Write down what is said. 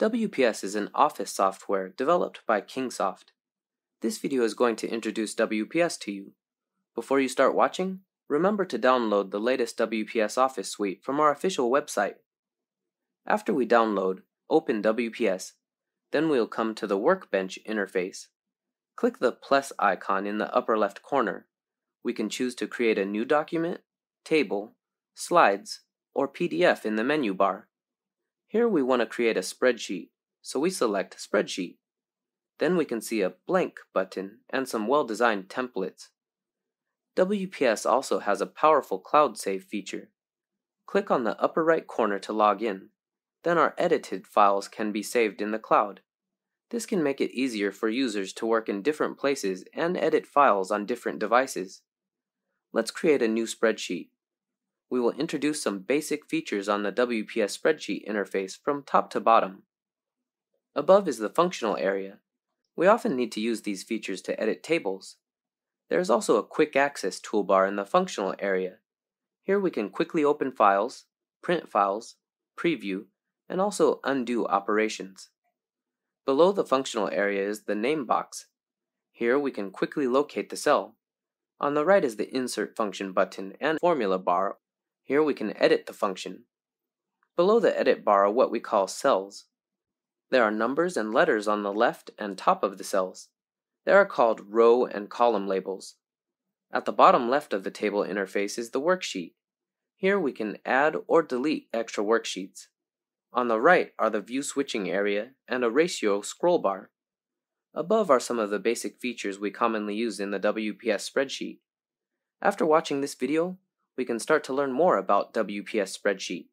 WPS is an office software developed by Kingsoft. This video is going to introduce WPS to you. Before you start watching, remember to download the latest WPS Office suite from our official website. After we download, open WPS, then we'll come to the Workbench interface. Click the plus icon in the upper left corner. We can choose to create a new document, table, slides, or PDF in the menu bar. Here we want to create a spreadsheet, so we select Spreadsheet. Then we can see a Blank button and some well-designed templates. WPS also has a powerful cloud save feature. Click on the upper right corner to log in. Then our edited files can be saved in the cloud. This can make it easier for users to work in different places and edit files on different devices. Let's create a new spreadsheet we will introduce some basic features on the WPS spreadsheet interface from top to bottom. Above is the functional area. We often need to use these features to edit tables. There is also a quick access toolbar in the functional area. Here we can quickly open files, print files, preview, and also undo operations. Below the functional area is the name box. Here we can quickly locate the cell. On the right is the insert function button and formula bar here we can edit the function. Below the edit bar are what we call cells. There are numbers and letters on the left and top of the cells. They are called row and column labels. At the bottom left of the table interface is the worksheet. Here we can add or delete extra worksheets. On the right are the view switching area and a ratio scroll bar. Above are some of the basic features we commonly use in the WPS spreadsheet. After watching this video, we can start to learn more about WPS Spreadsheet.